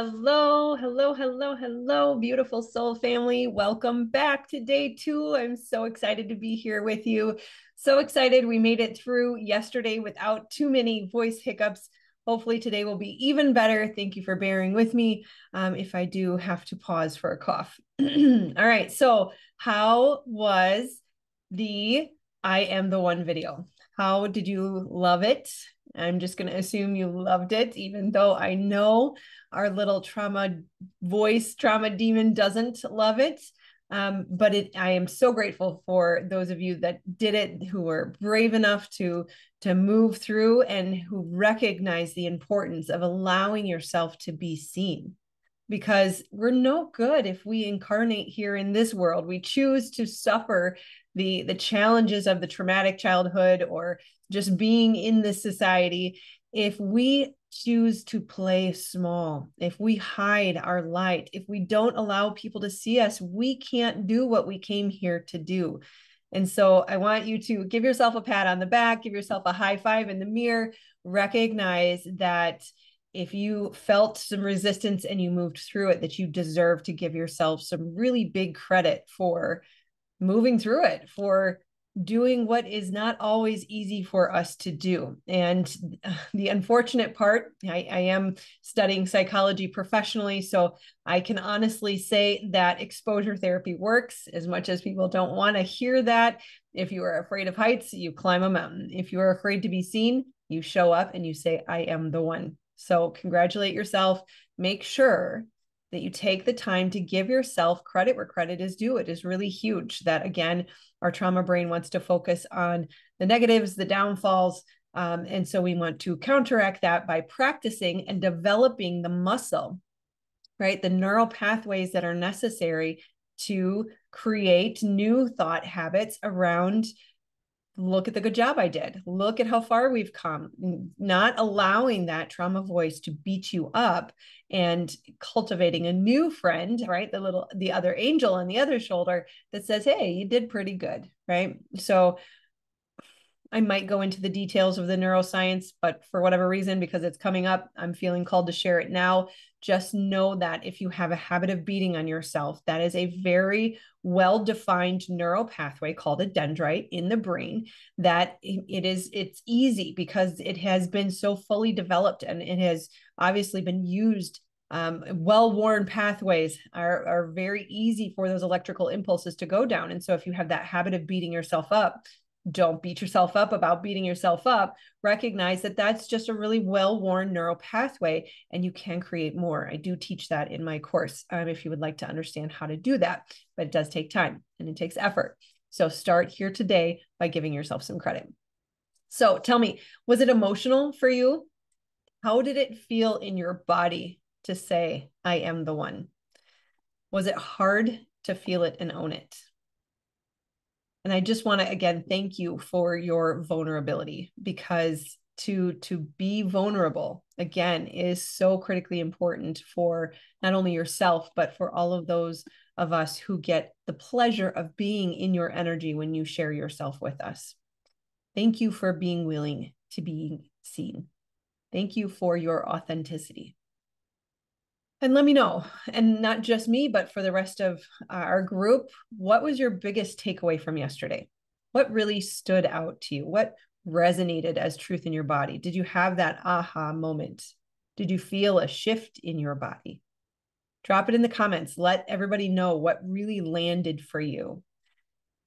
Hello, hello, hello, hello, beautiful soul family. Welcome back to day two. I'm so excited to be here with you. So excited we made it through yesterday without too many voice hiccups. Hopefully, today will be even better. Thank you for bearing with me um, if I do have to pause for a cough. All right. So, how was the I Am the One video? How did you love it? I'm just going to assume you loved it, even though I know our little trauma voice, trauma demon doesn't love it. Um, but it, I am so grateful for those of you that did it, who were brave enough to to move through, and who recognize the importance of allowing yourself to be seen. Because we're no good if we incarnate here in this world. We choose to suffer the the challenges of the traumatic childhood or just being in this society if we choose to play small, if we hide our light, if we don't allow people to see us, we can't do what we came here to do. And so I want you to give yourself a pat on the back, give yourself a high five in the mirror, recognize that if you felt some resistance and you moved through it, that you deserve to give yourself some really big credit for moving through it, for doing what is not always easy for us to do. And the unfortunate part, I, I, am studying psychology professionally, so I can honestly say that exposure therapy works as much as people don't want to hear that. If you are afraid of heights, you climb a mountain. If you are afraid to be seen, you show up and you say, I am the one. So congratulate yourself. Make sure that you take the time to give yourself credit where credit is due. It is really huge that, again, our trauma brain wants to focus on the negatives, the downfalls. Um, and so we want to counteract that by practicing and developing the muscle, right? The neural pathways that are necessary to create new thought habits around look at the good job I did. Look at how far we've come. Not allowing that trauma voice to beat you up and cultivating a new friend, right? The little, the other angel on the other shoulder that says, Hey, you did pretty good, right? So I might go into the details of the neuroscience, but for whatever reason, because it's coming up, I'm feeling called to share it now. Just know that if you have a habit of beating on yourself, that is a very well defined neural pathway called a dendrite in the brain that it is it's easy because it has been so fully developed and it has obviously been used um, well-worn pathways are, are very easy for those electrical impulses to go down and so if you have that habit of beating yourself up don't beat yourself up about beating yourself up. Recognize that that's just a really well worn neural pathway and you can create more. I do teach that in my course um, if you would like to understand how to do that, but it does take time and it takes effort. So start here today by giving yourself some credit. So tell me, was it emotional for you? How did it feel in your body to say, I am the one? Was it hard to feel it and own it? And i just want to again thank you for your vulnerability because to to be vulnerable again is so critically important for not only yourself but for all of those of us who get the pleasure of being in your energy when you share yourself with us. Thank you for being willing to be seen. Thank you for your authenticity and let me know and not just me but for the rest of uh, our group what was your biggest takeaway from yesterday? What really stood out to you? What resonated as truth in your body? Did you have that aha moment? Did you feel a shift in your body? Drop it in the comments. Let everybody know what really landed for you.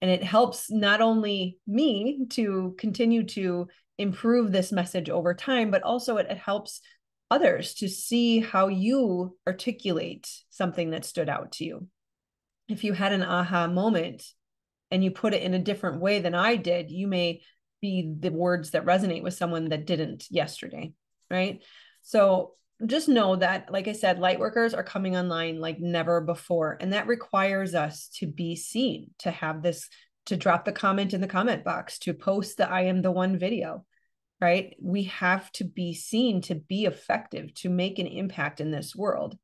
And it helps not only me to continue to improve this message over time but also it, it helps others to see how you articulate something that stood out to you. If you had an aha moment and you put it in a different way than I did, you may be the words that resonate with someone that didn't yesterday, right? So just know that, like I said, light workers are coming online like never before. And that requires us to be seen, to have this, to drop the comment in the comment box, to post the I am the one video, right? We have to be seen to be effective, to make an impact in this world.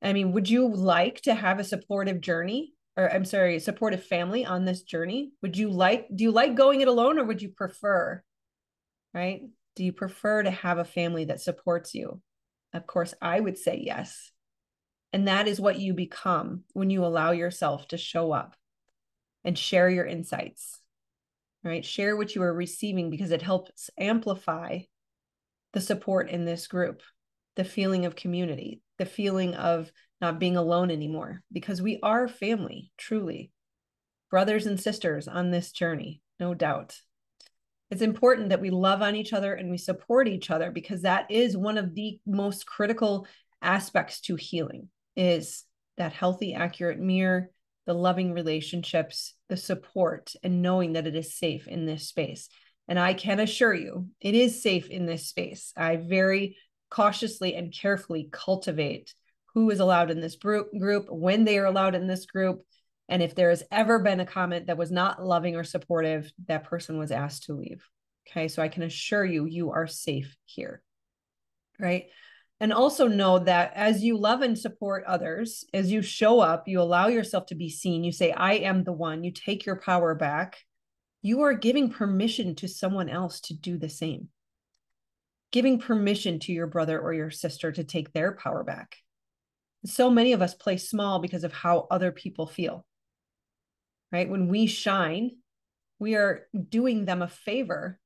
I mean, would you like to have a supportive journey? Or I'm sorry, supportive family on this journey? Would you like, do you like going it alone or would you prefer, right? Do you prefer to have a family that supports you? Of course, I would say yes. And that is what you become when you allow yourself to show up and share your insights, right? Share what you are receiving because it helps amplify the support in this group, the feeling of community, the feeling of not being alone anymore, because we are family, truly, brothers and sisters on this journey, no doubt. It's important that we love on each other and we support each other because that is one of the most critical aspects to healing is that healthy accurate mirror the loving relationships the support and knowing that it is safe in this space and i can assure you it is safe in this space i very cautiously and carefully cultivate who is allowed in this group when they are allowed in this group and if there has ever been a comment that was not loving or supportive, that person was asked to leave. Okay. So I can assure you, you are safe here. Right. And also know that as you love and support others, as you show up, you allow yourself to be seen, you say, I am the one, you take your power back, you are giving permission to someone else to do the same. Giving permission to your brother or your sister to take their power back. So many of us play small because of how other people feel right? When we shine, we are doing them a favor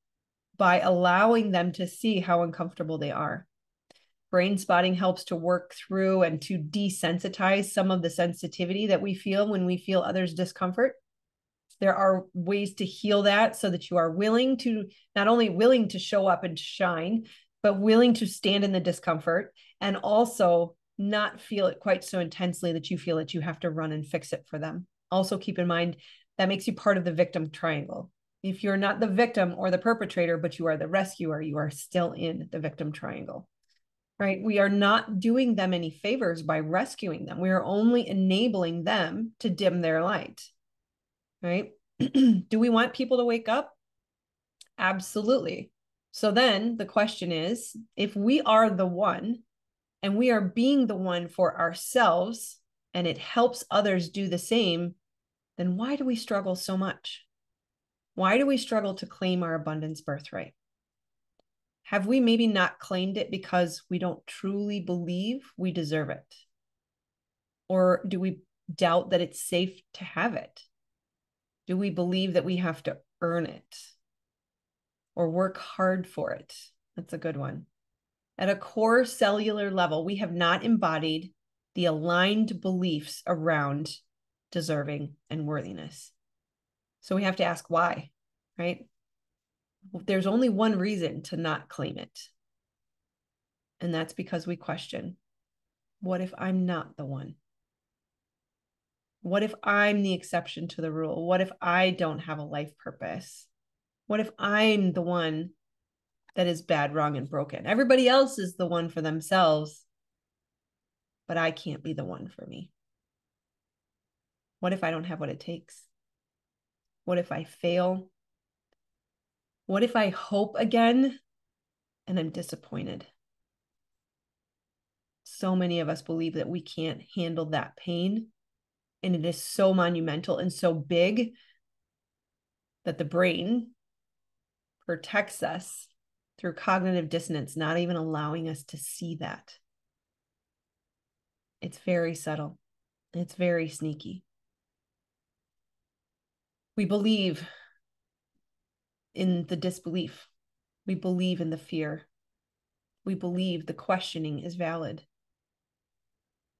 by allowing them to see how uncomfortable they are. Brain spotting helps to work through and to desensitize some of the sensitivity that we feel when we feel others' discomfort. There are ways to heal that so that you are willing to not only willing to show up and shine, but willing to stand in the discomfort and also not feel it quite so intensely that you feel that you have to run and fix it for them also keep in mind that makes you part of the victim triangle. If you're not the victim or the perpetrator, but you are the rescuer, you are still in the victim triangle. Right? We are not doing them any favors by rescuing them. We are only enabling them to dim their light. Right? Do we want people to wake up? Absolutely. So then the question is if we are the one and we are being the one for ourselves and it helps others do the same, then why do we struggle so much? Why do we struggle to claim our abundance birthright? Have we maybe not claimed it because we don't truly believe we deserve it? Or do we doubt that it's safe to have it? Do we believe that we have to earn it or work hard for it? That's a good one. At a core cellular level, we have not embodied the aligned beliefs around deserving and worthiness. So we have to ask why, right? There's only one reason to not claim it. And that's because we question what if I'm not the one? What if I'm the exception to the rule? What if I don't have a life purpose? What if I'm the one that is bad, wrong, and broken? Everybody else is the one for themselves but I can't be the one for me? What if I don't have what it takes? What if I fail? What if I hope again and I'm disappointed? So many of us believe that we can't handle that pain. And it is so monumental and so big that the brain protects us through cognitive dissonance, not even allowing us to see that. It's very subtle, it's very sneaky. We believe in the disbelief, we believe in the fear, we believe the questioning is valid.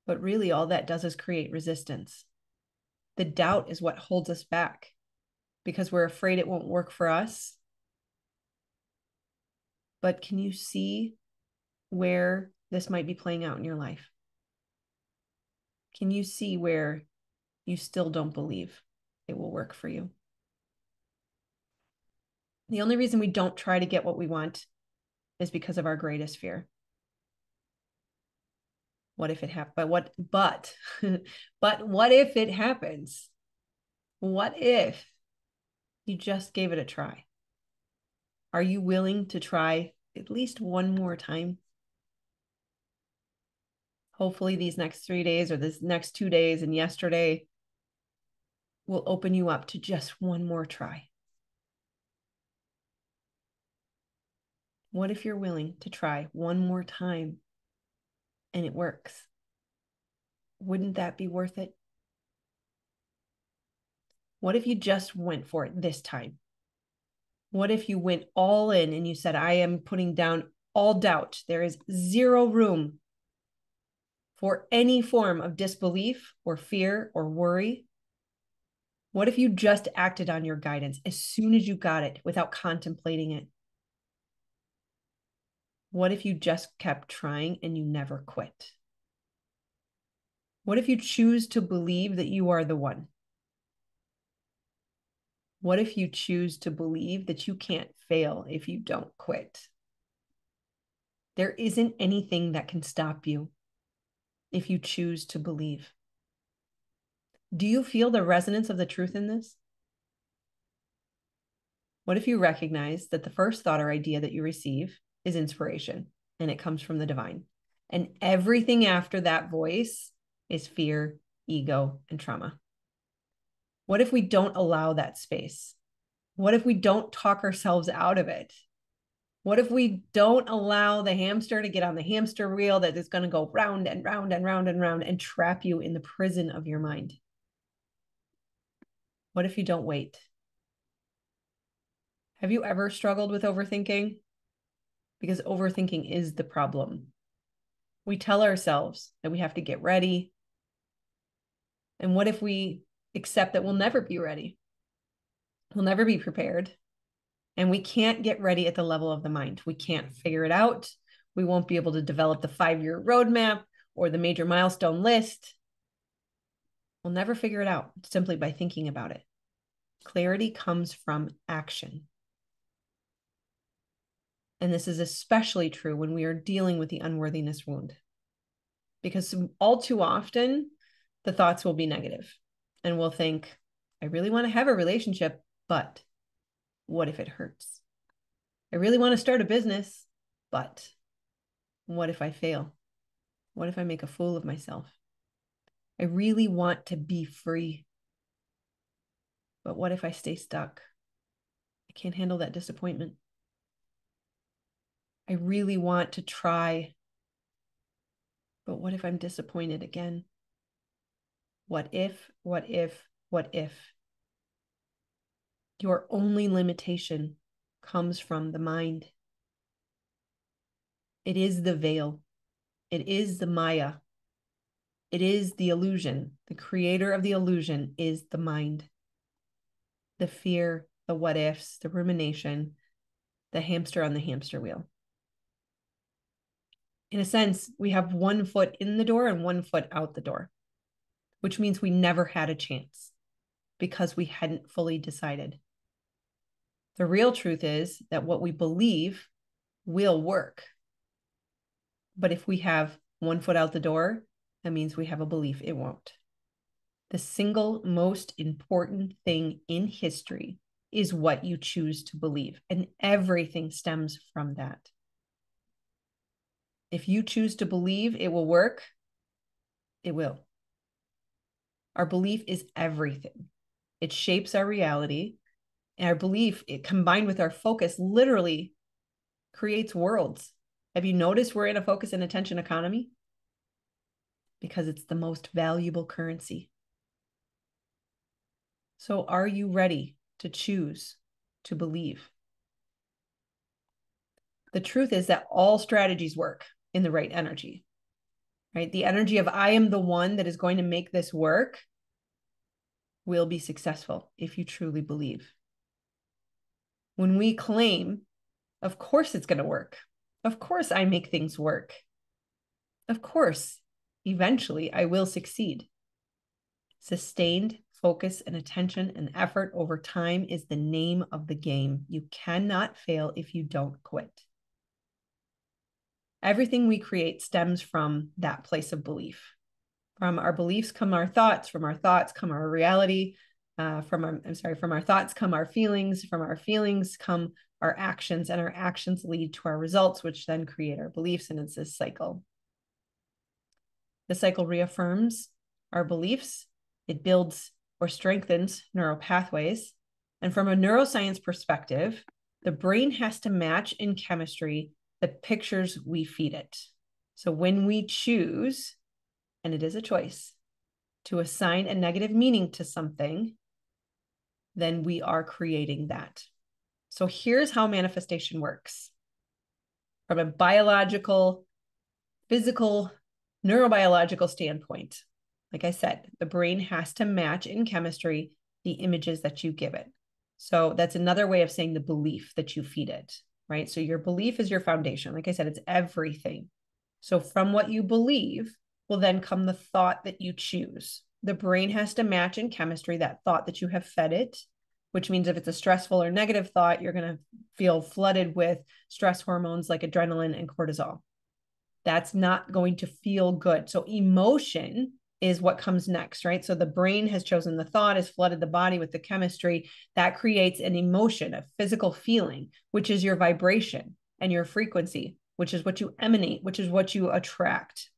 But really, all that does is create resistance. The doubt is what holds us back because we're afraid it won't work for us. But can you see where this might be playing out in your life? Can you see where you still don't believe it will work for you? The only reason we don't try to get what we want is because of our greatest fear. What if it happens? But what, but, but what if it happens? What if you just gave it a try? Are you willing to try at least one more time? hopefully these next three days or this next two days and yesterday will open you up to just one more try. What if you're willing to try one more time and it works. Wouldn't that be worth it? What if you just went for it this time? What if you went all in and you said, I am putting down all doubt? There is zero room for any form of disbelief or fear or worry. What if you just acted on your guidance as soon as you got it without contemplating it? What if you just kept trying and you never quit? What if you choose to believe that you are the one? What if you choose to believe that you can't fail if you don't quit? There isn't anything that can stop you if you choose to believe. Do you feel the resonance of the truth in this? What if you recognize that the first thought or idea that you receive is inspiration and it comes from the divine? And everything after that voice is fear, ego, and trauma. What if we don't allow that space? What if we don't talk ourselves out of it? What if we don't allow the hamster to get on the hamster wheel that is going to go round and round and round and round and trap you in the prison of your mind? What if you don't wait? Have you ever struggled with overthinking? Because overthinking is the problem. We tell ourselves that we have to get ready. And what if we accept that we'll never be ready. We'll never be prepared. And we can't get ready at the level of the mind. We can't figure it out. We won't be able to develop the five year roadmap or the major milestone list. We'll never figure it out simply by thinking about it. Clarity comes from action. And this is especially true when we are dealing with the unworthiness wound. Because all too often, the thoughts will be negative and we'll think, I really want to have a relationship, but what if it hurts? I really want to start a business, but what if I fail? What if I make a fool of myself? I really want to be free, but what if I stay stuck? I can't handle that disappointment. I really want to try, but what if I'm disappointed again? What if, what if, what if? Your only limitation comes from the mind. It is the veil, it is the Maya, it is the illusion. The creator of the illusion is the mind. The fear, the what ifs, the rumination, the hamster on the hamster wheel. In a sense, we have one foot in the door and one foot out the door which means we never had a chance because we hadn't fully decided. The real truth is that what we believe will work. But if we have one foot out the door, that means we have a belief it won't. The single most important thing in history is what you choose to believe, and everything stems from that. If you choose to believe it will work, it will. Our belief is everything. It shapes our reality. And our belief, it combined with our focus, literally creates worlds. Have you noticed we're in a focus and attention economy? Because it's the most valuable currency. So, are you ready to choose to believe? The truth is that all strategies work in the right energy right? The energy of I am the one that is going to make this work will be successful if you truly believe. When we claim, of course it's going to work. Of course I make things work. Of course, eventually I will succeed. Sustained focus and attention and effort over time is the name of the game. You cannot fail if you don't quit everything we create stems from that place of belief. From our beliefs come our thoughts, from our thoughts come our reality, uh, from our, I'm sorry, from our thoughts come our feelings, from our feelings come our actions, and our actions lead to our results, which then create our beliefs. And it's this cycle. The cycle reaffirms our beliefs, it builds or strengthens neural pathways. And from a neuroscience perspective, the brain has to match in chemistry the pictures we feed it. So when we choose, and it is a choice, to assign a negative meaning to something, then we are creating that. So here's how manifestation works from a biological, physical, neurobiological standpoint. Like I said, the brain has to match in chemistry the images that you give it. So that's another way of saying the belief that you feed it, right? So your belief is your foundation. Like I said, it's everything. So from what you believe will then come the thought that you choose. The brain has to match in chemistry that thought that you have fed it which means if it's a stressful or negative thought, you're going to feel flooded with stress hormones like adrenaline and cortisol. That's not going to feel good. So, emotion is what comes next, right? So, the brain has chosen the thought, has flooded the body with the chemistry that creates an emotion, a physical feeling, which is your vibration and your frequency, which is what you emanate, which is what you attract,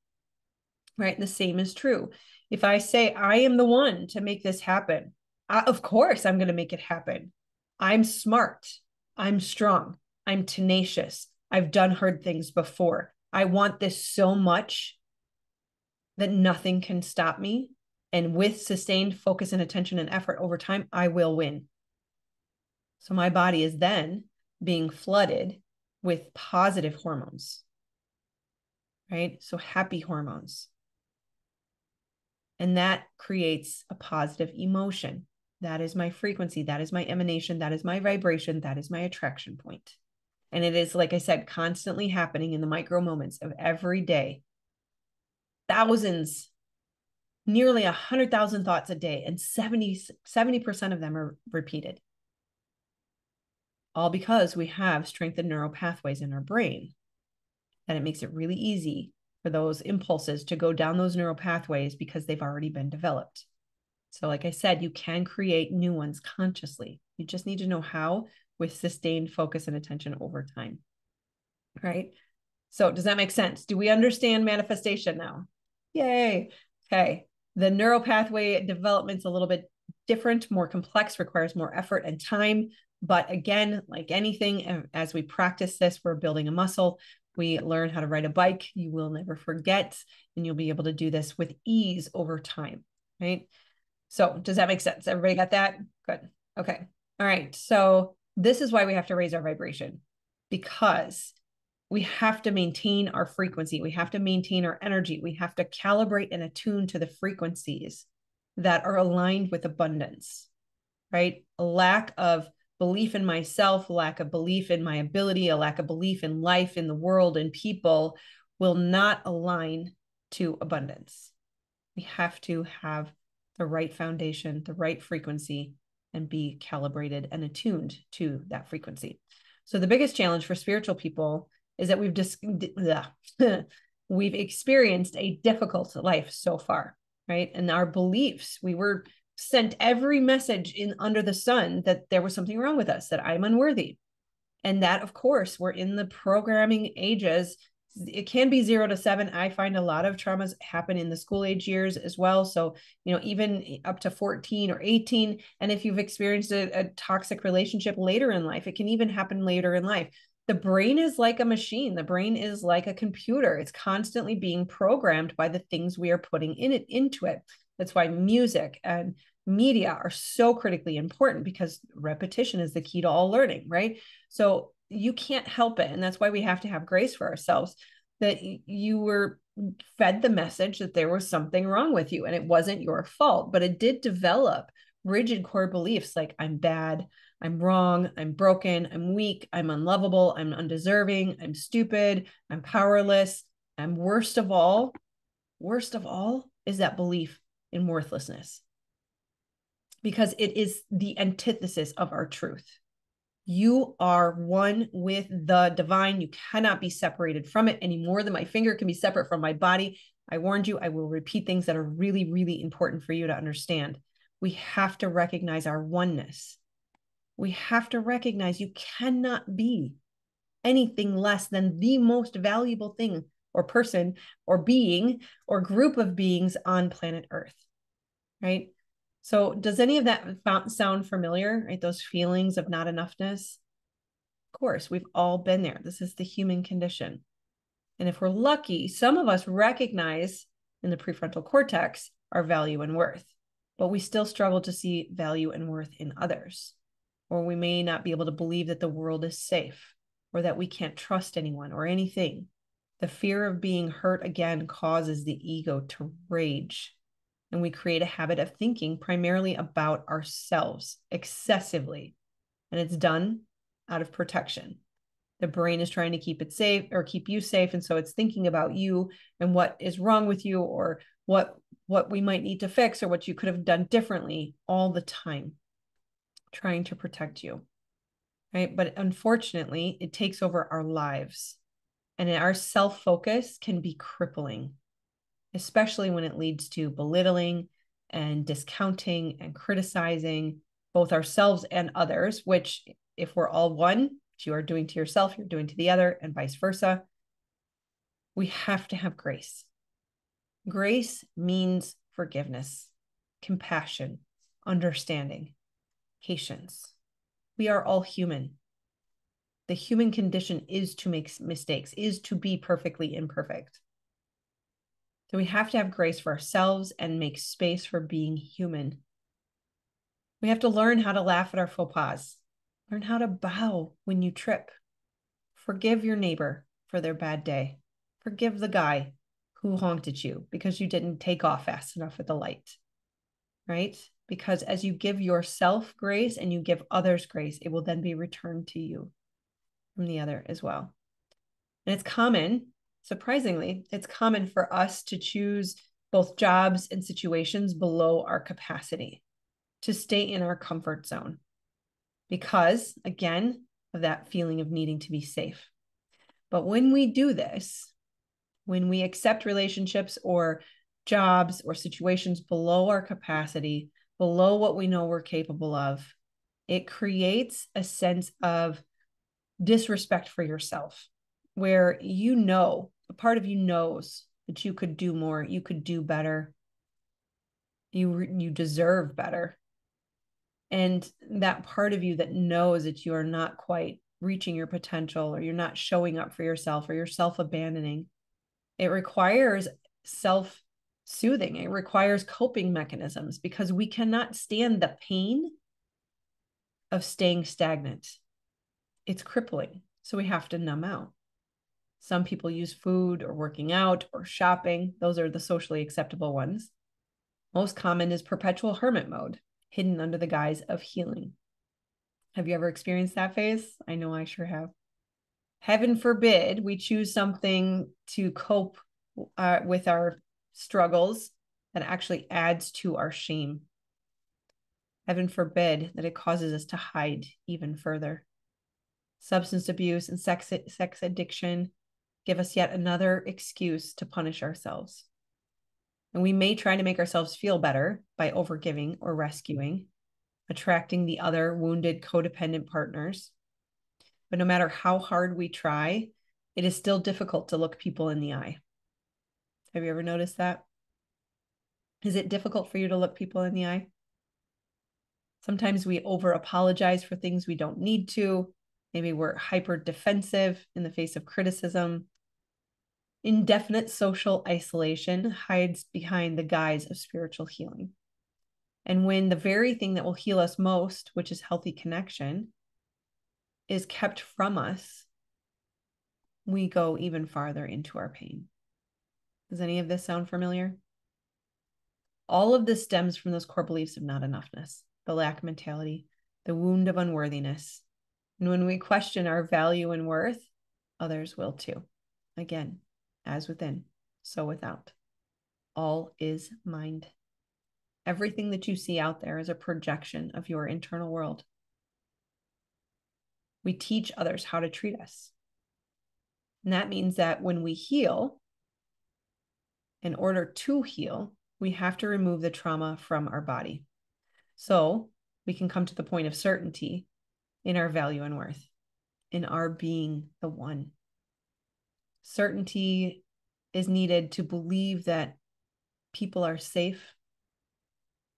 right? The same is true. If I say, I am the one to make this happen, I, of course I'm going to make it happen. I'm smart. I'm strong. I'm tenacious. I've done hard things before. I want this so much that nothing can stop me. And with sustained focus and attention and effort over time, I will win. So my body is then being flooded with positive hormones, right? So happy hormones. And that creates a positive emotion. That is my frequency. That is my emanation. That is my vibration. That is my attraction point. And it is, like I said, constantly happening in the micro moments of every day. Thousands, nearly a 100,000 thoughts a day, and 70, 70% of them are repeated. All because we have strengthened neural pathways in our brain. And it makes it really easy for those impulses to go down those neural pathways because they've already been developed. So, like I said, you can create new ones consciously. You just need to know how with sustained focus and attention over time. Right. So, does that make sense? Do we understand manifestation now? Yay. Okay. The neural pathway development's a little bit different, more complex, requires more effort and time. But again, like anything, as we practice this, we're building a muscle. We learn how to ride a bike. You will never forget, and you'll be able to do this with ease over time. Right. So does that make sense? Everybody got that? Good. Okay. All right. So this is why we have to raise our vibration because we have to maintain our frequency. We have to maintain our energy. We have to calibrate and attune to the frequencies that are aligned with abundance, right? A lack of belief in myself, lack of belief in my ability, a lack of belief in life, in the world, in people will not align to abundance. We have to have the right foundation, the right frequency, and be calibrated and attuned to that frequency. So the biggest challenge for spiritual people is that we've just we've experienced a difficult life so far, right? And our beliefs, we were sent every message in under the sun that there was something wrong with us, that I'm unworthy. And that, of course, we're in the programming ages it can be zero to seven. I find a lot of traumas happen in the school age years as well. So, you know, even up to 14 or 18. And if you've experienced a, a toxic relationship later in life, it can even happen later in life. The brain is like a machine. The brain is like a computer. It's constantly being programmed by the things we are putting in it into it. That's why music and media are so critically important because repetition is the key to all learning, right? So you can't help it and that's why we have to have grace for ourselves that you were fed the message that there was something wrong with you and it wasn't your fault but it did develop rigid core beliefs like i'm bad i'm wrong i'm broken i'm weak i'm unlovable i'm undeserving i'm stupid i'm powerless i'm worst of all worst of all is that belief in worthlessness because it is the antithesis of our truth you are one with the divine. You cannot be separated from it any more than my finger can be separate from my body. I warned you, I will repeat things that are really, really important for you to understand. We have to recognize our oneness. We have to recognize you cannot be anything less than the most valuable thing or person or being or group of beings on planet Earth, right? So, does any of that sound familiar, right? Those feelings of not enoughness? Of course, we've all been there. This is the human condition. And if we're lucky, some of us recognize in the prefrontal cortex our value and worth, but we still struggle to see value and worth in others. Or we may not be able to believe that the world is safe or that we can't trust anyone or anything. The fear of being hurt again causes the ego to rage. And we create a habit of thinking primarily about ourselves excessively. And it's done out of protection the brain is trying to keep it safe or keep you safe and so it's thinking about you and what is wrong with you or what what we might need to fix or what you could have done differently all the time trying to protect you right but unfortunately it takes over our lives and our self-focus can be crippling especially when it leads to belittling and discounting and criticizing both ourselves and others which if we're all one you are doing to yourself, you're doing to the other, and vice versa. We have to have grace. Grace means forgiveness, compassion, understanding, patience. We are all human. The human condition is to make mistakes, is to be perfectly imperfect. So we have to have grace for ourselves and make space for being human. We have to learn how to laugh at our faux pas Learn how to bow when you trip. Forgive your neighbor for their bad day. Forgive the guy who honked at you because you didn't take off fast enough at the light. Right? Because as you give yourself grace and you give others grace, it will then be returned to you from the other as well. And it's common, surprisingly, it's common for us to choose both jobs and situations below our capacity to stay in our comfort zone because, again, of that feeling of needing to be safe. But when we do this, when we accept relationships or jobs or situations below our capacity, below what we know we're capable of, it creates a sense of disrespect for yourself, where you know, a part of you knows that you could do more, you could do better, you you deserve better. And that part of you that knows that you are not quite reaching your potential or you're not showing up for yourself or you're self abandoning it requires self soothing it requires coping mechanisms because we cannot stand the pain of staying stagnant it's crippling so we have to numb out some people use food or working out or shopping those are the socially acceptable ones most common is perpetual hermit mode hidden under the guise of healing. Have you ever experienced that phase? I know I sure have. Heaven forbid we choose something to cope uh, with our struggles that actually adds to our shame. Heaven forbid that it causes us to hide even further. Substance abuse and sex, sex addiction give us yet another excuse to punish ourselves. And we may try to make ourselves feel better by overgiving or rescuing, attracting the other wounded codependent partners. But no matter how hard we try, it is still difficult to look people in the eye. Have you ever noticed that? Is it difficult for you to look people in the eye? Sometimes we over apologize for things we don't need to. Maybe we're hyper defensive in the face of criticism. Indefinite social isolation hides behind the guise of spiritual healing. And when the very thing that will heal us most, which is healthy connection, is kept from us, we go even farther into our pain. Does any of this sound familiar? All of this stems from those core beliefs of not enoughness, the lack mentality, the wound of unworthiness. And when we question our value and worth, others will too. Again, as within, so without. All is mind. Everything that you see out there is a projection of your internal world. We teach others how to treat us. And that means that when we heal, in order to heal, we have to remove the trauma from our body. So we can come to the point of certainty in our value and worth, in our being the one certainty is needed to believe that people are safe.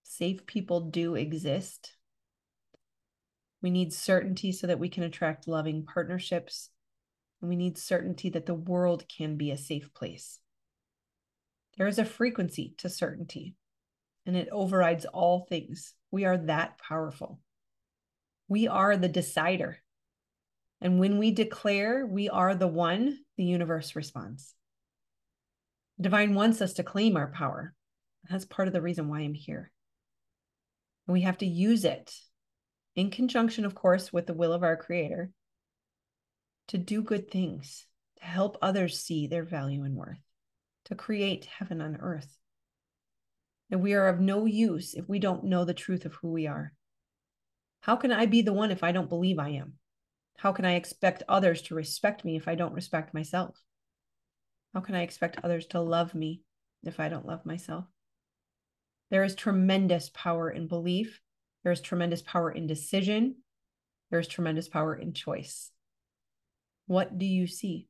Safe people do exist. We need certainty so that we can attract loving partnerships, And we need certainty that the world can be a safe place. There is a frequency to certainty, and it overrides all things. We are that powerful. We are the decider. And when we declare we are the one, the universe responds. Divine wants us to claim our power. That's part of the reason why I'm here. And we have to use it in conjunction, of course, with the will of our Creator to do good things, to help others see their value and worth, to create heaven on earth. And we are of no use if we don't know the truth of who we are. How can I be the one if I don't believe I am? How can I expect others to respect me if I don't respect myself? How can I expect others to love me if I don't love myself? There is tremendous power in belief. There is tremendous power in decision. There is tremendous power in choice. What do you see?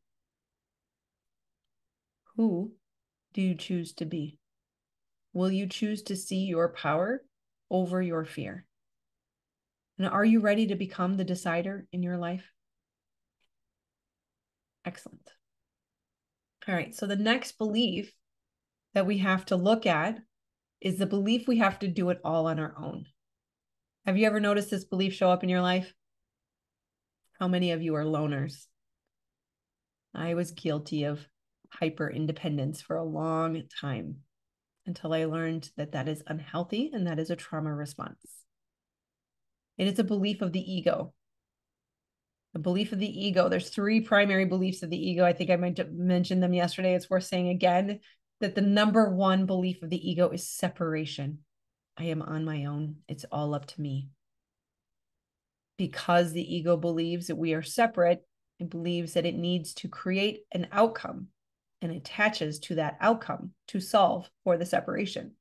Who do you choose to be? Will you choose to see your power over your fear? And are you ready to become the decider in your life? Excellent. All right. So the next belief that we have to look at is the belief we have to do it all on our own. Have you ever noticed this belief show up in your life? How many of you are loners? I was guilty of hyper independence for a long time until I learned that that is unhealthy and that is a trauma response. It is a belief of the ego. The belief of the ego. There's three primary beliefs of the ego. I think I might mention them yesterday. It's worth saying again that the number one belief of the ego is separation. I am on my own. It's all up to me. Because the ego believes that we are separate, it believes that it needs to create an outcome and attaches to that outcome to solve for the separation.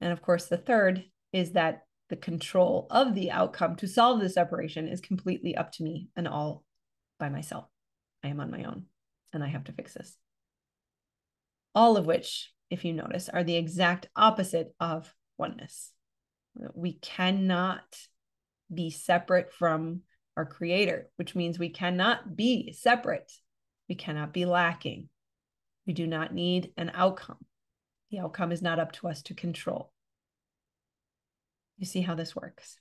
And of course, the third is that the control of the outcome to solve the separation is completely up to me and all by myself. I am on my own and I have to fix this. All of which, if you notice, are the exact opposite of oneness. We cannot be separate from our creator, which means we cannot be separate. We cannot be lacking. We do not need an outcome. The outcome is not up to us to control. You see how this works.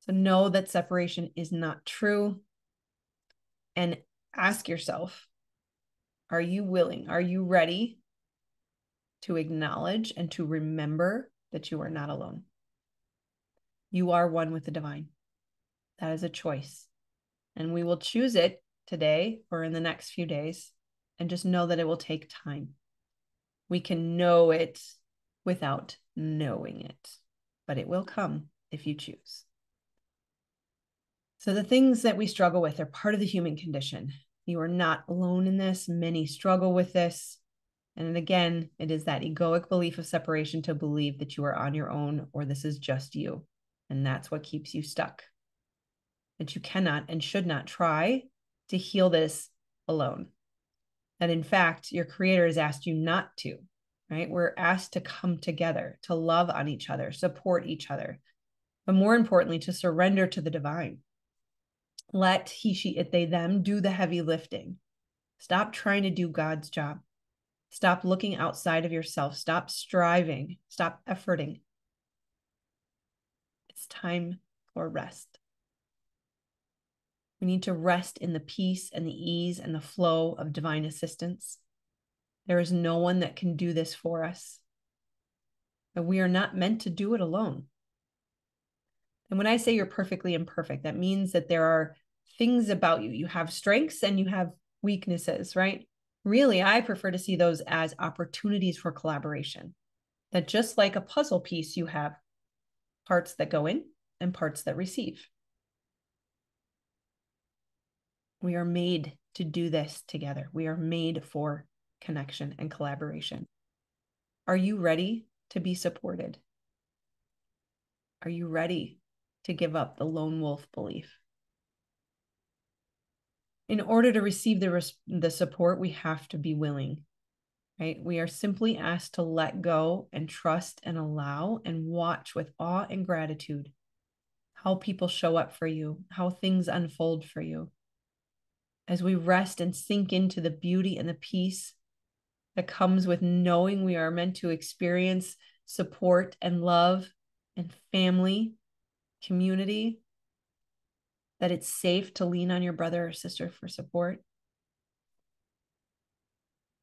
So know that separation is not true. And ask yourself are you willing? Are you ready to acknowledge and to remember that you are not alone? You are one with the divine. That is a choice. And we will choose it today or in the next few days. And just know that it will take time. We can know it without knowing it, but it will come if you choose. So, the things that we struggle with are part of the human condition. You are not alone in this. Many struggle with this. And again, it is that egoic belief of separation to believe that you are on your own or this is just you. And that's what keeps you stuck. That you cannot and should not try to heal this alone. That in fact, your creator has asked you not to right? We're asked to come together, to love on each other, support each other, but more importantly, to surrender to the divine. Let he, she, it, they, them do the heavy lifting. Stop trying to do God's job. Stop looking outside of yourself. Stop striving. Stop efforting. It's time for rest. We need to rest in the peace and the ease and the flow of divine assistance. There is no one that can do this for us. And we are not meant to do it alone. And when I say you're perfectly imperfect, that means that there are things about you. You have strengths and you have weaknesses, right? Really, I prefer to see those as opportunities for collaboration. That just like a puzzle piece, you have parts that go in and parts that receive. We are made to do this together. We are made for connection, and collaboration. Are you ready to be supported? Are you ready to give up the lone wolf belief? In order to receive the, res- the support, we have to be willing, right? We are simply asked to let go and trust and allow and watch with awe and gratitude how people show up for you, how things unfold for you. As we rest and sink into the beauty and the peace that comes with knowing we are meant to experience support and love and family, community, that it's safe to lean on your brother or sister for support.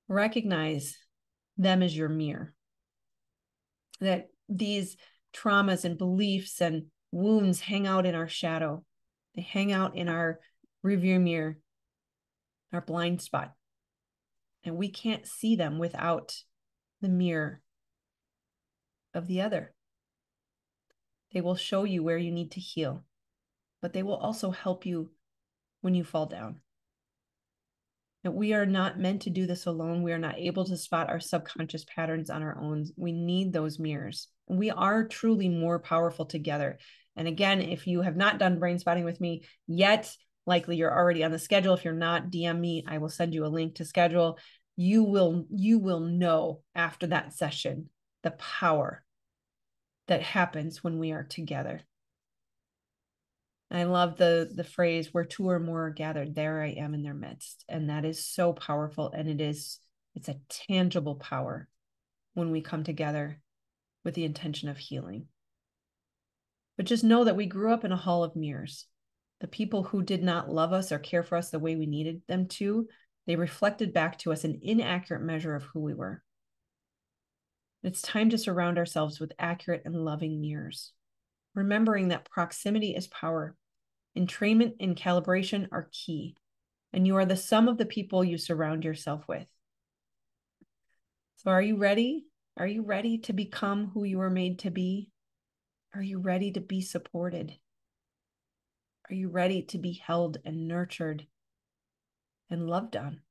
Recognize them as your mirror. That these traumas and beliefs and wounds hang out in our shadow, they hang out in our rearview mirror our blind spot. And we can't see them without the mirror of the other. They will show you where you need to heal, but they will also help you when you fall down. And we are not meant to do this alone. We are not able to spot our subconscious patterns on our own. We need those mirrors. We are truly more powerful together. And again, if you have not done brainspotting with me yet, likely you're already on the schedule. If you're not dm me. I will send you a link to schedule. You will you will know after that session the power that happens when we are together. I love the the phrase where two or more are gathered there i am in their midst. And that is so powerful. And it is it's a tangible power when we come together with the intention of healing. But just know that we grew up in a hall of mirrors the people who did not love us or care for us the way we needed them to, they reflected back to us an inaccurate measure of who we were. It's time to surround ourselves with accurate and loving mirrors, remembering that proximity is power. Entrainment and calibration are key, and you are the sum of the people you surround yourself with. So, are you ready? Are you ready to become who you were made to be? Are you ready to be supported? Are you ready to be held and nurtured and loved on?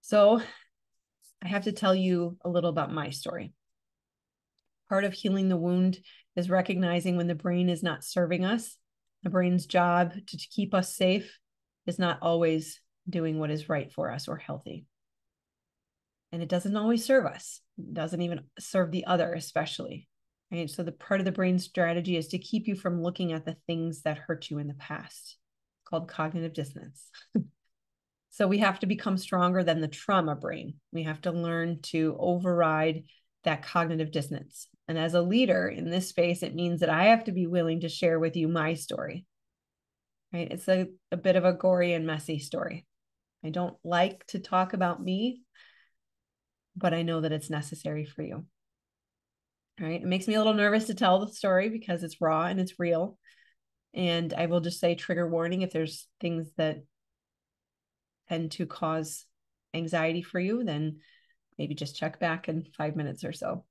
So, I have to tell you a little about my story. Part of healing the wound is recognizing when the brain is not serving us. The brain's job to, keep us safe is not always doing what is right for us or healthy. And it doesn't always serve us, it doesn't even serve the other, especially. Right. So the part of the brain strategy is to keep you from looking at the things that hurt you in the past, called cognitive dissonance. so we have to become stronger than the trauma brain. We have to learn to override that cognitive dissonance. And as a leader in this space, it means that I have to be willing to share with you my story. Right. It's a, a bit of a gory and messy story. I don't like to talk about me, but I know that it's necessary for you right? It makes me a little nervous to tell the story because it's raw and it's real. And I will just say trigger warning if there's things that tend to cause anxiety for you, then maybe just check back in five minutes or so.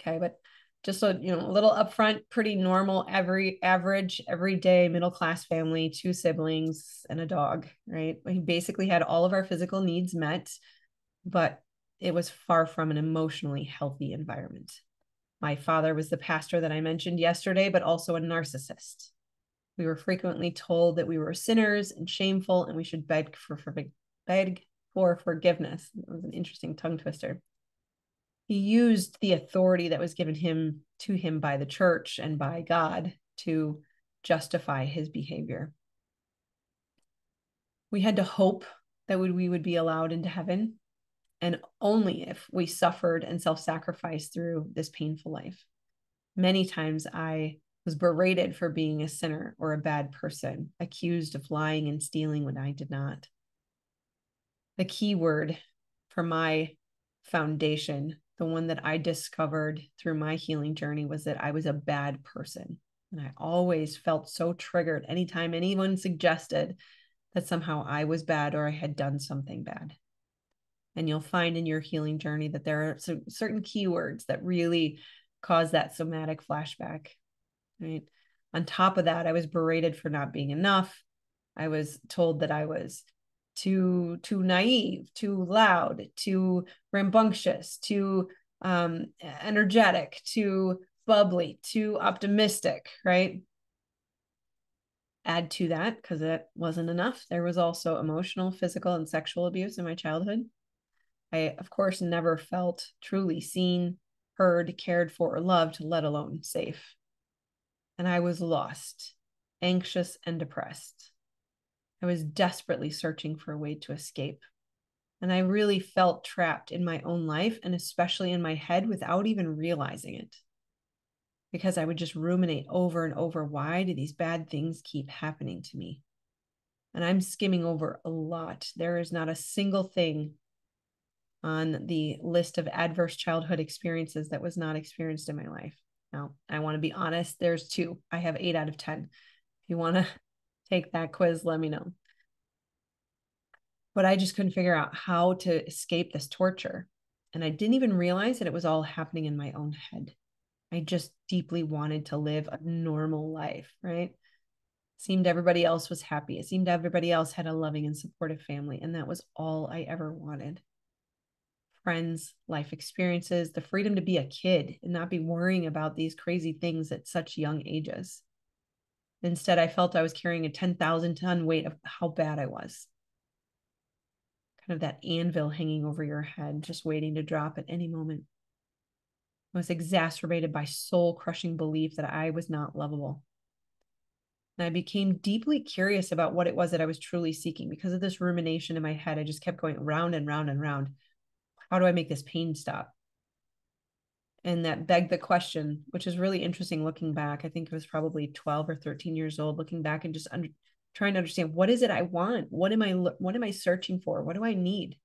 Okay, but just a you know a little upfront, pretty normal, every average, everyday middle class family, two siblings and a dog, right? We basically had all of our physical needs met, but it was far from an emotionally healthy environment. My father was the pastor that I mentioned yesterday, but also a narcissist. We were frequently told that we were sinners and shameful, and we should beg for, for beg for forgiveness. It was an interesting tongue twister. He used the authority that was given him to him by the church and by God to justify his behavior. We had to hope that we would be allowed into heaven and only if we suffered and self sacrificed through this painful life. Many times I was berated for being a sinner or a bad person, accused of lying and stealing when I did not. The key word for my foundation, the one that I discovered through my healing journey, was that I was a bad person. And I always felt so triggered anytime anyone suggested that somehow I was bad or I had done something bad and you'll find in your healing journey that there are certain keywords that really cause that somatic flashback right? On top of that i was berated for not being enough. I was told that i was too too naive too loud too rambunctious too um energetic too bubbly too optimistic right? Add to that because it wasn't enough. There was also emotional physical and sexual abuse in my childhood I, of course, never felt truly seen, heard, cared for, or loved, let alone safe. And I was lost anxious and depressed. I was desperately searching for a way to escape. And I really felt trapped in my own life and especially in my head without even realizing it. Because I would just ruminate over and over why do these bad things keep happening to me? And I'm skimming over a lot. There is not a single thing on the list of adverse childhood experiences that was not experienced in my life. Now, I want to be honest, there's two. I have eight out of 10. If you want to take that quiz, let me know. But I just couldn't figure out how to escape this torture. And I didn't even realize that it was all happening in my own head. I just deeply wanted to live a normal life, right? Seemed everybody else was happy. It seemed everybody else had a loving and supportive family. And that was all I ever wanted friends, life experiences, the freedom to be a kid and not be worrying about these crazy things at such young ages. Instead, I felt I was carrying a 10,000 ton weight of how bad I was. Kind of that anvil hanging over your head, just waiting to drop at any moment. I was exacerbated by soul crushing belief that I was not lovable. And I became deeply curious about what it was that I was truly seeking. Because of this rumination in my head, I just kept going round and round and round how do I make this pain stop? And that begged the question, which is really interesting looking back. I think it was probably 12 or 13 years old, looking back and just under, trying to understand what is it I want? What am I what am I searching for? What do I need?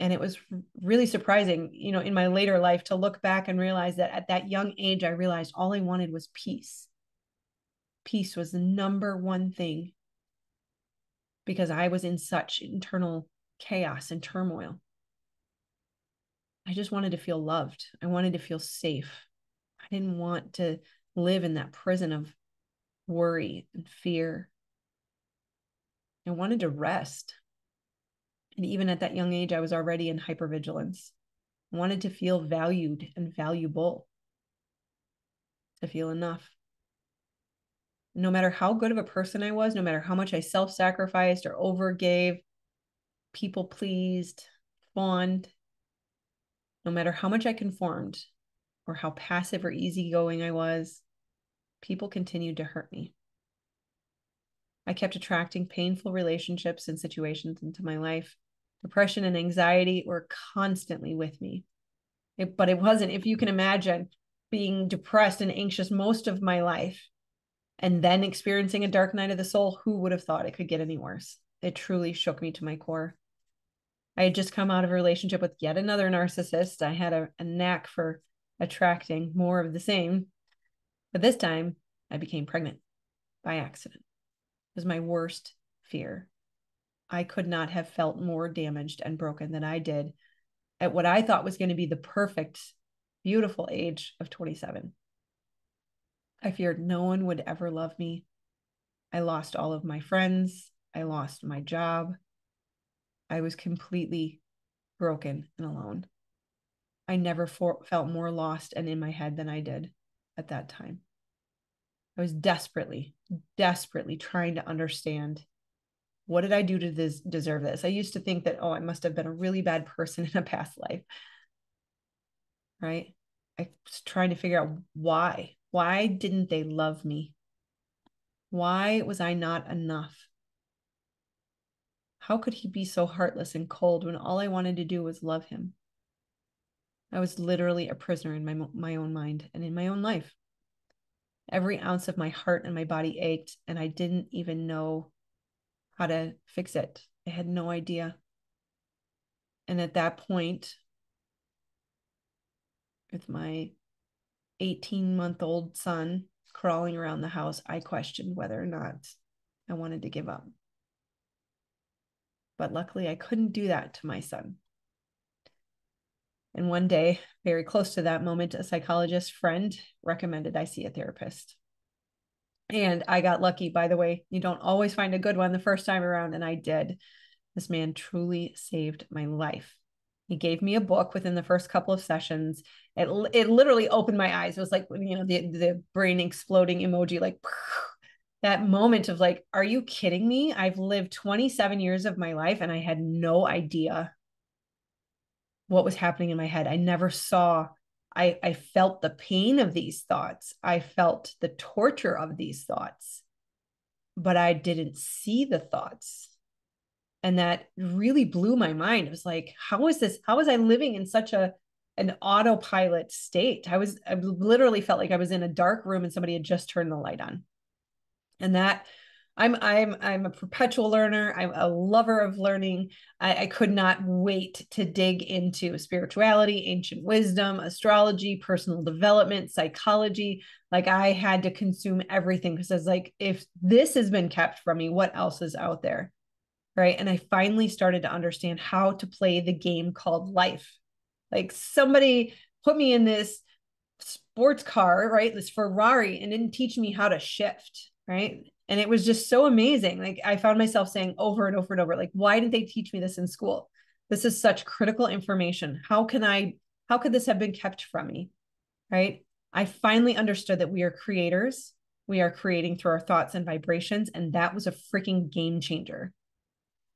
And it was really surprising, you know, in my later life to look back and realize that at that young age, I realized all I wanted was peace. Peace was the number one thing because I was in such internal chaos and turmoil. I just wanted to feel loved. I wanted to feel safe. I didn't want to live in that prison of worry and fear. I wanted to rest. And even at that young age, I was already in hypervigilance. I wanted to feel valued and valuable, to feel enough. No matter how good of a person I was, no matter how much I self sacrificed or overgave, people pleased, fawned, no matter how much I conformed or how passive or easygoing I was, people continued to hurt me. I kept attracting painful relationships and situations into my life. Depression and anxiety were constantly with me. It, but it wasn't, if you can imagine being depressed and anxious most of my life and then experiencing a dark night of the soul, who would have thought it could get any worse? It truly shook me to my core. I had just come out of a relationship with yet another narcissist. I had a, a knack for attracting more of the same. But this time I became pregnant by accident. It was my worst fear. I could not have felt more damaged and broken than I did at what I thought was going to be the perfect, beautiful age of 27. I feared no one would ever love me. I lost all of my friends. I lost my job. I was completely broken and alone. I never for- felt more lost and in my head than I did at that time. I was desperately, desperately trying to understand what did I do to this, deserve this? I used to think that, oh, I must have been a really bad person in a past life. Right? I was trying to figure out why. Why didn't they love me? Why was I not enough? How could he be so heartless and cold when all I wanted to do was love him? I was literally a prisoner in my, my own mind and in my own life. Every ounce of my heart and my body ached, and I didn't even know how to fix it. I had no idea. And at that point, with my 18 month old son crawling around the house, I questioned whether or not I wanted to give up. But luckily, I couldn't do that to my son. And one day, very close to that moment, a psychologist friend recommended I see a therapist. And I got lucky, by the way. You don't always find a good one the first time around, and I did. This man truly saved my life. He gave me a book within the first couple of sessions. It, it literally opened my eyes. It was like, you know, the, the brain exploding emoji, like that moment of like, are you kidding me? I've lived 27 years of my life and I had no idea what was happening in my head. I never saw, I, I felt the pain of these thoughts. I felt the torture of these thoughts, but I didn't see the thoughts. And that really blew my mind. It was like, how is this? How was I living in such a an autopilot state? I was I literally felt like I was in a dark room and somebody had just turned the light on. And that I'm I'm I'm a perpetual learner. I'm a lover of learning. I, I, could not wait to dig into spirituality, ancient wisdom, astrology, personal development, psychology. Like I had to consume everything because I was like, if this has been kept from me, what else is out there? Right. And I finally started to understand how to play the game called life. Like somebody put me in this sports car, right? This Ferrari, and didn't teach me how to shift, right? And it was just so amazing. Like I found myself saying over and over and over, like, why didn't they teach me this in school? This is such critical information. How can I, how could this have been kept from me? Right. I finally understood that we are creators. We are creating through our thoughts and vibrations. And that was a freaking game changer.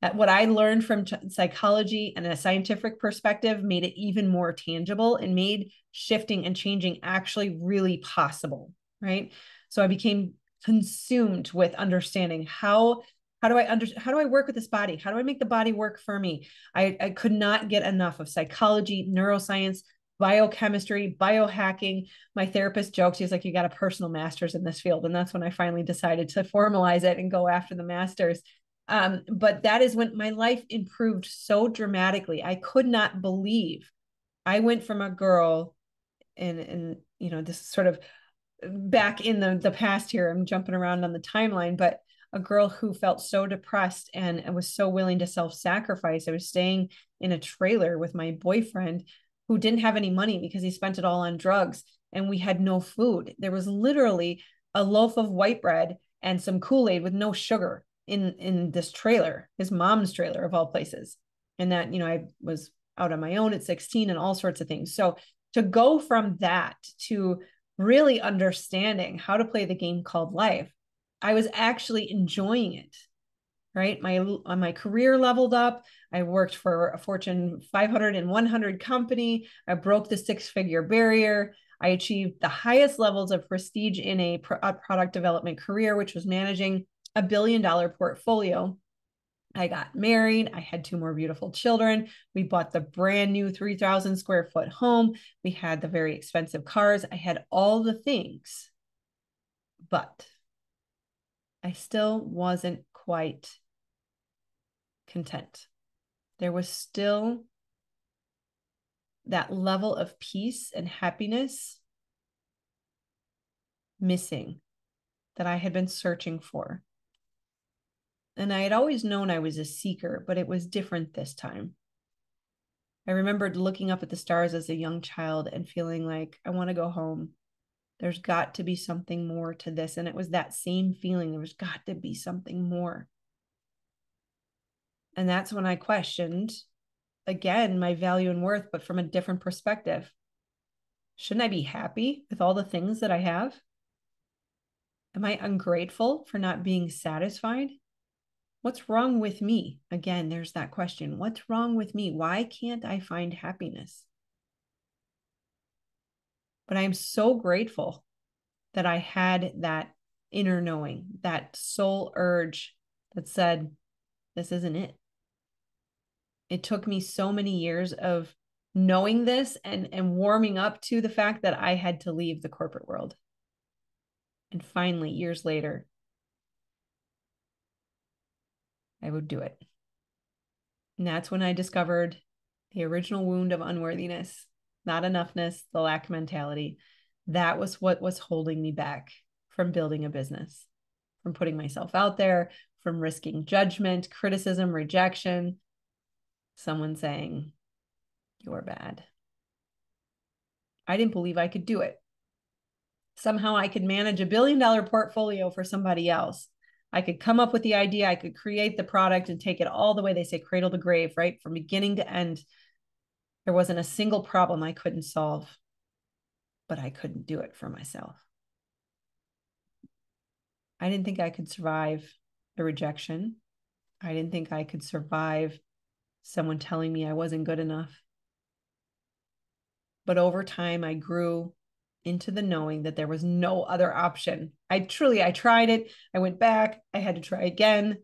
That what I learned from psychology and a scientific perspective made it even more tangible and made shifting and changing actually really possible. Right. So I became consumed with understanding how how do i under how do i work with this body? How do i make the body work for me? I i could not get enough of psychology neuroscience biochemistry biohacking. My therapist jokes he's like you got a personal master's in this field. And that's when i finally decided to formalize it and go after the masters. Um, but that is when my life improved so dramatically. I could not believe i went from a girl and and you know this sort of back in the the past here i'm jumping around on the timeline but a girl who felt so depressed and, was so willing to self-sacrifice i was staying in a trailer with my boyfriend who didn't have any money because he spent it all on drugs and we had no food. There was literally a loaf of white bread and some kool-aid with no sugar in in this trailer his mom's trailer of all places. And that you know i was out on my own at 16 and all sorts of things. So to go from that to really understanding how to play the game called life, I was actually enjoying it. Right. My uh, my career leveled up. I worked for a Fortune 500 and 100 company. I broke the six figure barrier. I achieved the highest levels of prestige in a, pro- a product development career, which was managing a billion dollar portfolio I got married. I had two more beautiful children. We bought the brand new 3,000 square foot home. We had the very expensive cars. I had all the things, but I still wasn't quite content. There was still that level of peace and happiness missing that I had been searching for. And I had always known I was a seeker, but it was different this time. I remembered looking up at the stars as a young child and feeling like, I want to go home. There's got to be something more to this. And it was that same feeling. There was got to be something more. And that's when I questioned again my value and worth, but from a different perspective. Shouldn't I be happy with all the things that I have? Am I ungrateful for not being satisfied? What's wrong with me? Again, there's that question. What's wrong with me? Why can't I find happiness? But I am so grateful that I had that inner knowing, that soul urge that said, this isn't it. It took me so many years of knowing this and, and warming up to the fact that I had to leave the corporate world. And finally, years later, I would do it. And that's when I discovered the original wound of unworthiness, not enoughness, the lack mentality. That was what was holding me back from building a business, from putting myself out there, from risking judgment, criticism, rejection, someone saying, You're bad. I didn't believe I could do it. Somehow I could manage a billion dollar portfolio for somebody else I could come up with the idea, I could create the product and take it all the way they say cradle to grave, right? From beginning to end. There wasn't a single problem I couldn't solve, but I couldn't do it for myself. I didn't think I could survive the rejection. I didn't think I could survive someone telling me I wasn't good enough. But over time, I grew into the knowing that there was no other option. I truly, I tried it. I went back. I had to try again.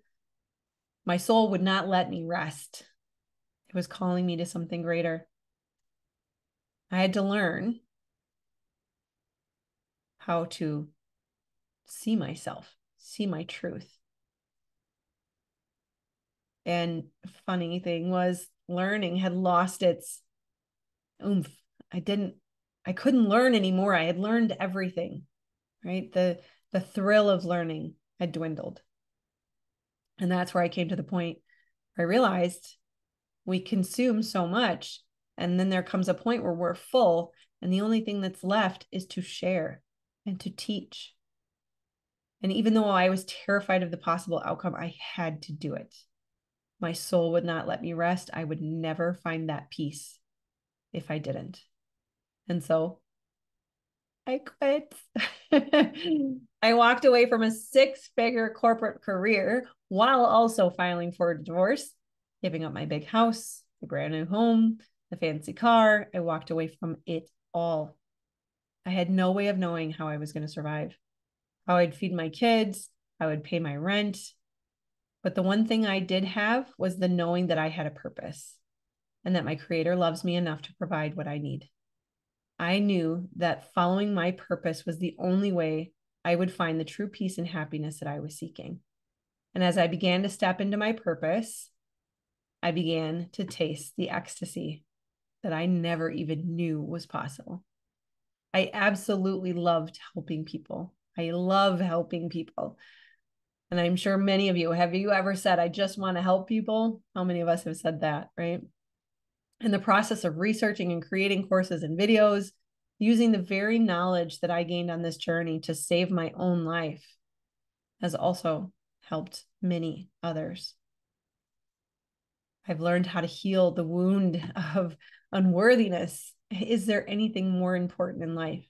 My soul would not let me rest. It was calling me to something greater. I had to learn how to see myself, see my truth. And funny thing was learning had lost its oomph. I didn't I couldn't learn anymore. I had learned everything. Right? The the thrill of learning had dwindled. And that's where I came to the point where I realized we consume so much and then there comes a point where we're full and the only thing that's left is to share and to teach. And even though I was terrified of the possible outcome, I had to do it. My soul would not let me rest. I would never find that peace if I didn't. And so I quit. I walked away from a six figure corporate career while also filing for a divorce, giving up my big house, the brand new home, the fancy car. I walked away from it all. I had no way of knowing how I was going to survive, how I'd feed my kids, how I would pay my rent. But the one thing I did have was the knowing that I had a purpose and that my creator loves me enough to provide what I need. I knew that following my purpose was the only way I would find the true peace and happiness that I was seeking. And as I began to step into my purpose, I began to taste the ecstasy that I never even knew was possible. I absolutely loved helping people. I love helping people. And I'm sure many of you have you ever said, I just want to help people? How many of us have said that, right? In the process of researching and creating courses and videos, using the very knowledge that I gained on this journey to save my own life has also helped many others. I've learned how to heal the wound of unworthiness. Is there anything more important in life?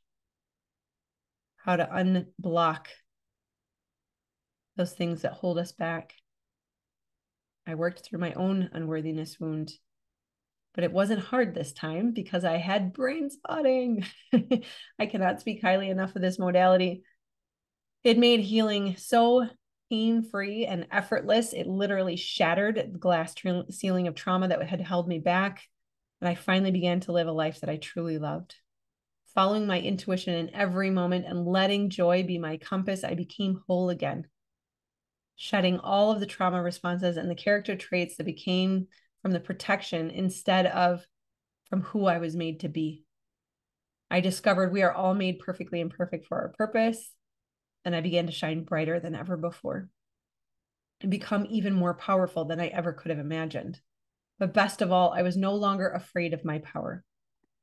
How to unblock those things that hold us back. I worked through my own unworthiness wound, but it wasn't hard this time because I had brainspotting. I cannot speak highly enough of this modality. It made healing so pain free and effortless. It literally shattered the glass ceiling of trauma that had held me back. And I finally began to live a life that I truly loved. Following my intuition in every moment and letting joy be my compass, I became whole again. Shedding all of the trauma responses and the character traits that became from the protection instead of from who I was made to be. I discovered we are all made perfectly imperfect for our purpose and I began to shine brighter than ever before and become even more powerful than I ever could have imagined. But best of all, I was no longer afraid of my power.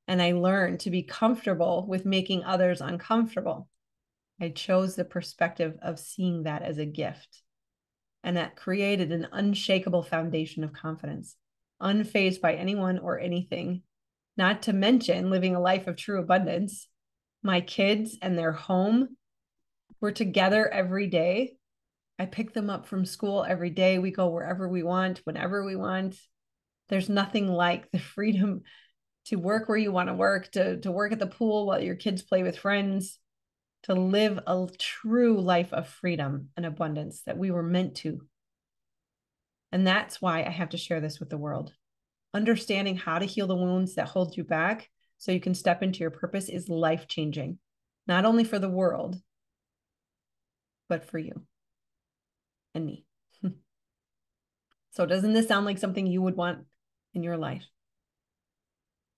And I learned to be comfortable with making others uncomfortable. I chose the perspective of seeing that as a gift. And that created an unshakable foundation of confidence, unfazed by anyone or anything, not to mention living a life of true abundance. My kids and their home we're together every day. I pick them up from school every day. We go wherever we want, whenever we want. There's nothing like the freedom to work where you want to work, to, to work at the pool while your kids play with friends, to live a true life of freedom and abundance that we were meant to. And that's why I have to share this with the world. Understanding how to heal the wounds that hold you back so you can step into your purpose is life changing, not only for the world, but for you and me. so, doesn't this sound like something you would want in your life?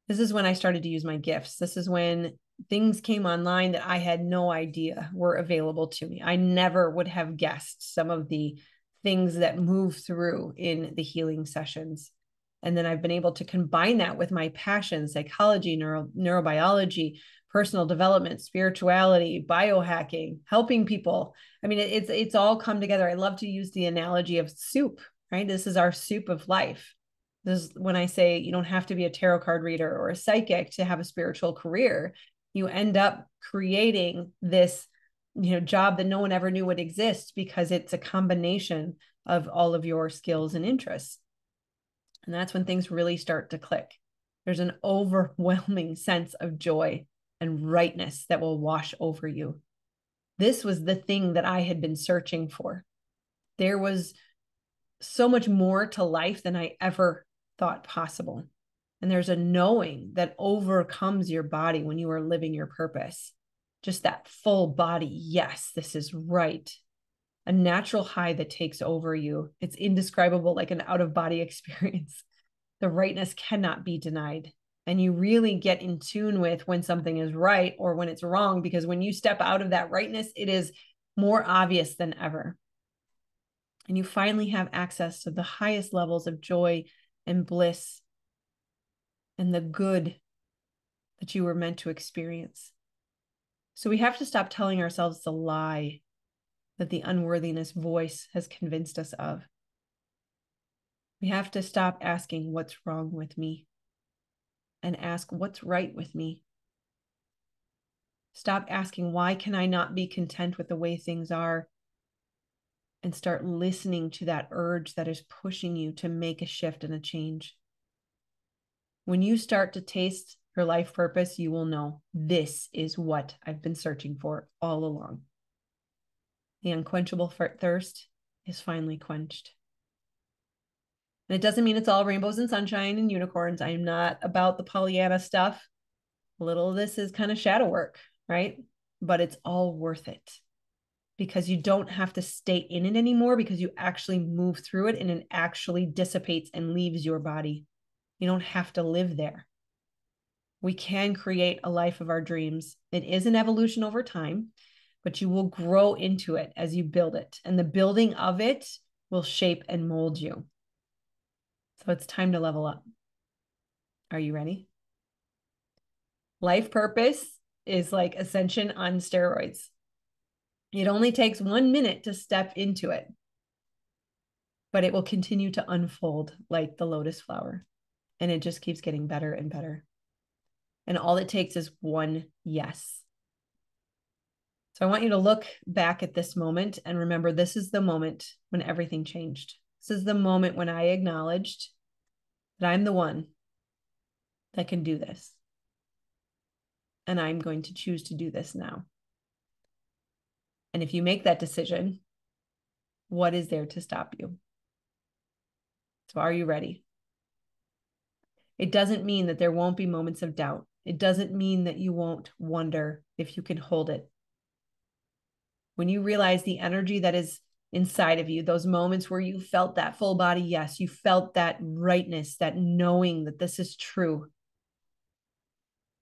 This is when I started to use my gifts. This is when things came online that I had no idea were available to me. I never would have guessed some of the things that move through in the healing sessions. And then I've been able to combine that with my passion, psychology, neuro, neurobiology, personal development, spirituality, biohacking, helping people. I mean, it's it's all come together. I love to use the analogy of soup, right? This is our soup of life. This is when I say you don't have to be a tarot card reader or a psychic to have a spiritual career. You end up creating this, you know, job that no one ever knew would exist because it's a combination of all of your skills and interests. And that's when things really start to click There's an overwhelming sense of joy and rightness that will wash over you. This was the thing that I had been searching for. There was so much more to life than I ever thought possible. And there's a knowing that overcomes your body when you are living your purpose. Just that full body, yes, this is right. A natural high that takes over you. It's indescribable, like an out of body experience. The rightness cannot be denied. And you really get in tune with when something is right or when it's wrong, because when you step out of that rightness, it is more obvious than ever. And you finally have access to the highest levels of joy and bliss and the good that you were meant to experience. So we have to stop telling ourselves the lie that the unworthiness voice has convinced us of. We have to stop asking, What's wrong with me? and ask, What's right with me? Stop asking, Why can I not be content with the way things are? And start listening to that urge that is pushing you to make a shift and a change. When you start to taste your life purpose, you will know this is what I've been searching for all along. The unquenchable thirst is finally quenched. And it doesn't mean it's all rainbows and sunshine and unicorns. I am not about the Pollyanna stuff. A little of this is kind of shadow work, right? But it's all worth it because you don't have to stay in it anymore because you actually move through it and it actually dissipates and leaves your body. You don't have to live there. We can create a life of our dreams. It is an evolution over time, but you will grow into it as you build it. And the building of it will shape and mold you. So it's time to level up. Are you ready? Life purpose is like ascension on steroids. It only takes one minute to step into it, but it will continue to unfold like the lotus flower and it just keeps getting better and better. And all it takes is one yes. So I want you to look back at this moment and remember this is the moment when everything changed. This is the moment when I acknowledged that I'm the one that can do this. And I'm going to choose to do this now. And if you make that decision, what is there to stop you? So, are you ready? It doesn't mean that there won't be moments of doubt. It doesn't mean that you won't wonder if you can hold it. When you realize the energy that is inside of you, those moments where you felt that full body yes, you felt that rightness, that knowing that this is true.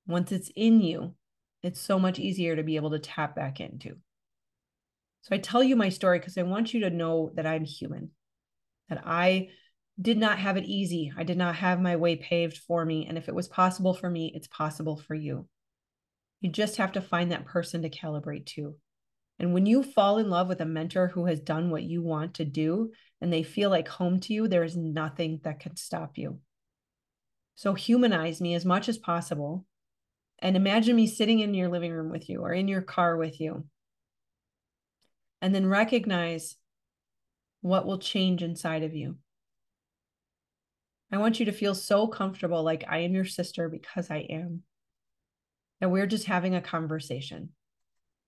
Once it's in you, it's so much easier to be able to tap back into. So I tell you my story because I want you to know that I'm human, that I did not have it easy. I did not have my way paved for me. And if it was possible for me, it's possible for you. You just have to find that person to calibrate to. And when you fall in love with a mentor who has done what you want to do and they feel like home to you, there is nothing that can stop you. So humanize me as much as possible. And imagine me sitting in your living room with you or in your car with you. And then recognize what will change inside of you. I want you to feel so comfortable, like I am your sister because I am. And we're just having a conversation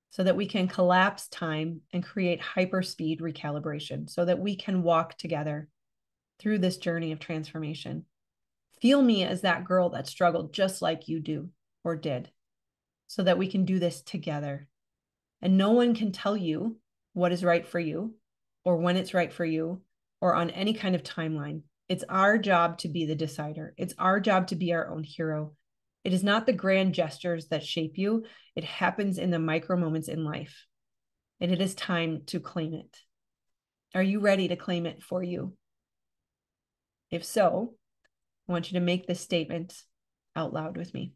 so that we can collapse time and create hyperspeed recalibration so that we can walk together through this journey of transformation. Feel me as that girl that struggled just like you do or did, so that we can do this together. And no one can tell you what is right for you or when it's right for you or on any kind of timeline. It's our job to be the decider. It's our job to be our own hero. It is not the grand gestures that shape you, it happens in the micro moments in life. And it is time to claim it. Are you ready to claim it for you? If so, I want you to make this statement out loud with me.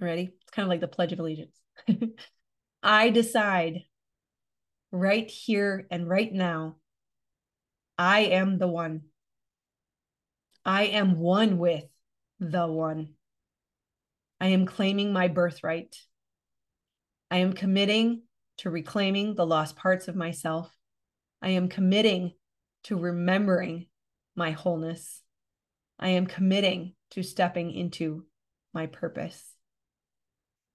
ready? It's kind of like the Pledge of Allegiance. I decide right here and right now I am the one. I am one with the one. I am claiming my birthright. I am committing to reclaiming the lost parts of myself. I am committing to remembering my wholeness. I am committing to stepping into my purpose.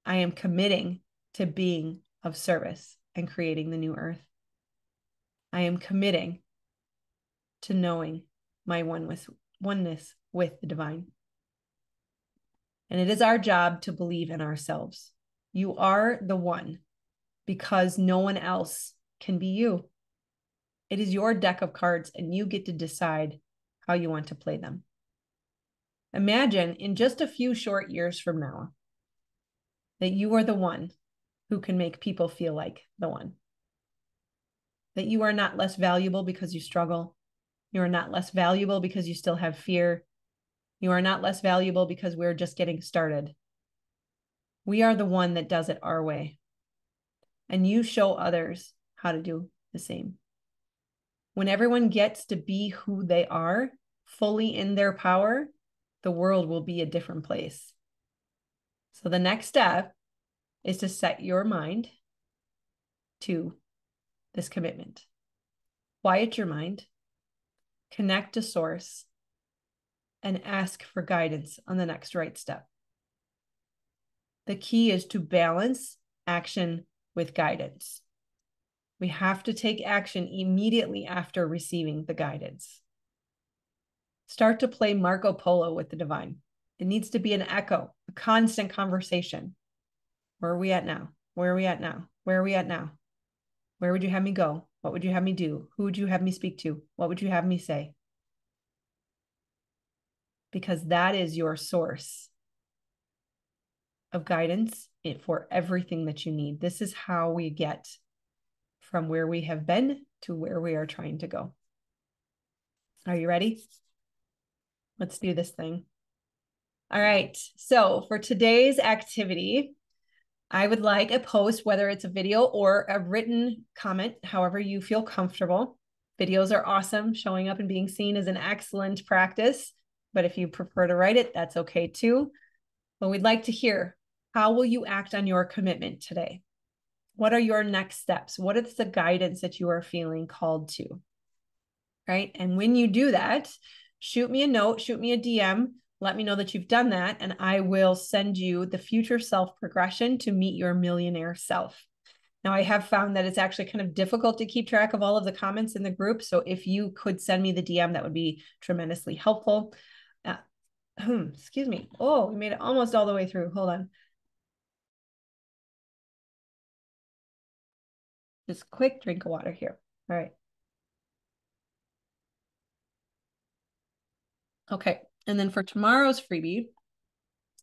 I am committing to being of service and creating the new earth. I am committing to knowing my one with, oneness with the divine. And it is our job to believe in ourselves. You are the one because no one else can be you. It is your deck of cards, and you get to decide how you want to play them. Imagine in just a few short years from now that you are the one who can make people feel like the one. That you are not less valuable because you struggle. You are not less valuable because you still have fear. You are not less valuable because we're just getting started. We are the one that does it our way. And you show others how to do the same. When everyone gets to be who they are, fully in their power, the world will be a different place. So the next step is to set your mind to this commitment. Quiet your mind, connect to source, and ask for guidance on the next right step. The key is to balance action with guidance. We have to take action immediately after receiving the guidance. Start to play Marco Polo with the divine. It needs to be an echo, a constant conversation. Where are we at now? Where are we at now? Where are we at now? Where would you have me go? What would you have me do? Who would you have me speak to? What would you have me say? Because that is your source of guidance for everything that you need. This is how we get from where we have been to where we are trying to go. Are you ready? Let's do this thing. All right. So for today's activity, I would like a post, whether it's a video or a written comment, however you feel comfortable. Videos are awesome. Showing up and being seen is an excellent practice. But if you prefer to write it, that's okay too. But we'd like to hear how will you act on your commitment today? What are your next steps? What is the guidance that you are feeling called to? Right. And when you do that, shoot me a note, shoot me a DM let me know that you've done that, and I will send you the future self progression to meet your millionaire self. Now, I have found that it's actually kind of difficult to keep track of all of the comments in the group. So, if you could send me the DM, that would be tremendously helpful. Uh, excuse me. Oh, we made it almost all the way through. Hold on. Just quick drink of water here. All right. Okay. And then for tomorrow's freebie,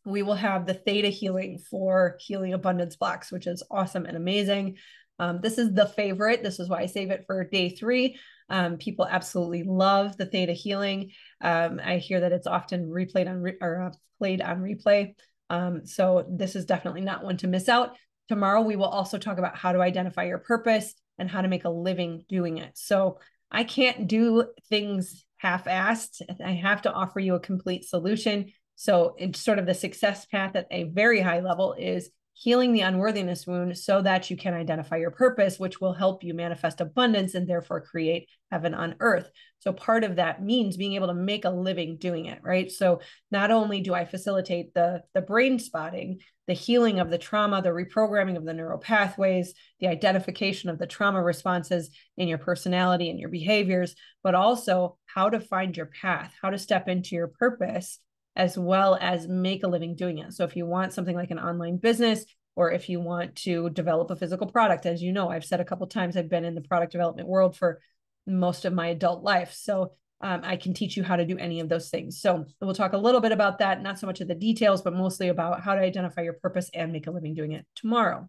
we will have the theta healing for healing abundance blocks, which is awesome and amazing. Um, this is the favorite. This is why I save it for day three. Um, people absolutely love the theta healing. Um, I hear that it's often replayed on re- or uh, played on replay. Um, so this is definitely not one to miss out. Tomorrow we will also talk about how to identify your purpose and how to make a living doing it. So I can't do things half-assed. I have to offer you a complete solution. So it's sort of the success path at a very high level is healing the unworthiness wound so that you can identify your purpose, which will help you manifest abundance and therefore create heaven on earth. So part of that means being able to make a living doing it, right? So not only do I facilitate the the brainspotting, the healing of the trauma, the reprogramming of the neural pathways, the identification of the trauma responses in your personality and your behaviors, but also how to find your path, how to step into your purpose as well as make a living doing it. So if you want something like an online business, or if you want to develop a physical product, as you know, I've said a couple times, I've been in the product development world for most of my adult life. So um, I can teach you how to do any of those things. So we'll talk a little bit about that, not so much of the details, but mostly about how to identify your purpose and make a living doing it tomorrow.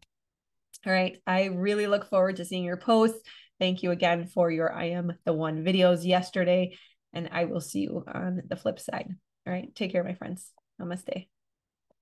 All right. I really look forward to seeing your posts. Thank you again for your I am the one videos yesterday. And I will see you on the flip side. All right. Take care, my friends. Namaste.